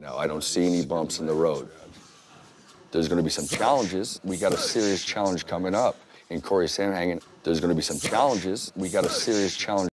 No, I don't see any bumps in the road. There's going to be some challenges. We got a serious challenge coming up in Cory Sandhagen. There's going to be some challenges. We got a serious challenge